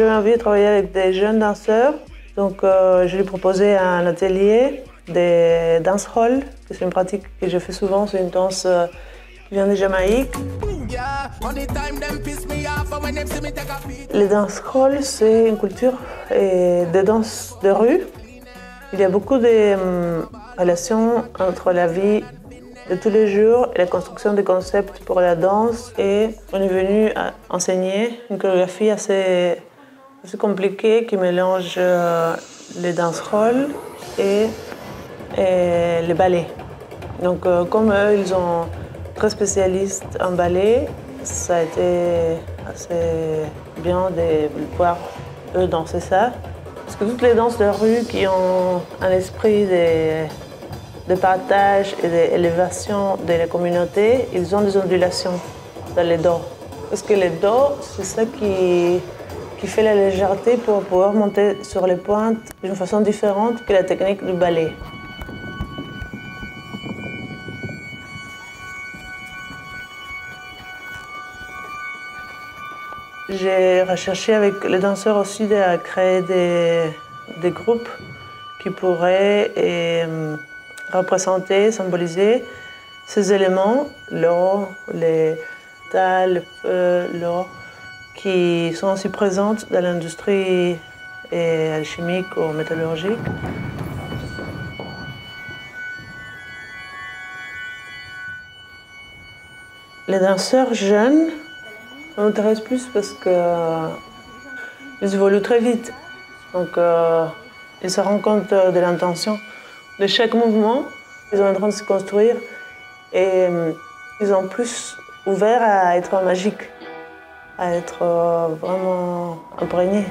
J'ai envie de travailler avec des jeunes danseurs. Donc, euh, je lui ai proposé un atelier de dance hall, c'est une pratique que je fais souvent. C'est une danse euh, qui vient de Jamaïque. Les dance hall, c'est une culture de danse de rue. Il y a beaucoup de hum, relations entre la vie de tous les jours et la construction des concepts pour la danse. Et on est venu enseigner une chorégraphie assez, assez compliquée qui mélange euh, les dance halls et, et, les ballets. Donc, euh, comme eux, ils sont très spécialistes en ballet, ça a été assez bien de voir eux danser ça. Parce que toutes les danses de rue qui ont un esprit de de partage et d'élévation de la communauté, ils ont des ondulations dans les dos. Parce que les dos, c'est ça qui, qui fait la légèreté pour pouvoir monter sur les pointes d'une façon différente que la technique du ballet. J'ai recherché avec les danseurs aussi de créer des, des groupes qui pourraient et, représenter, symboliser ces éléments, l'eau, les dalles, l'eau, qui sont aussi présentes dans l'industrie alchimique ou métallurgique. Les danseurs jeunes m'intéressent plus parce qu'ils évoluent très vite. Donc, euh, ils se rendent compte de l'intention de chaque mouvement. Ils sont en train de se construire et euh, ils sont plus ouverts à être magiques, à être euh, vraiment imprégnés.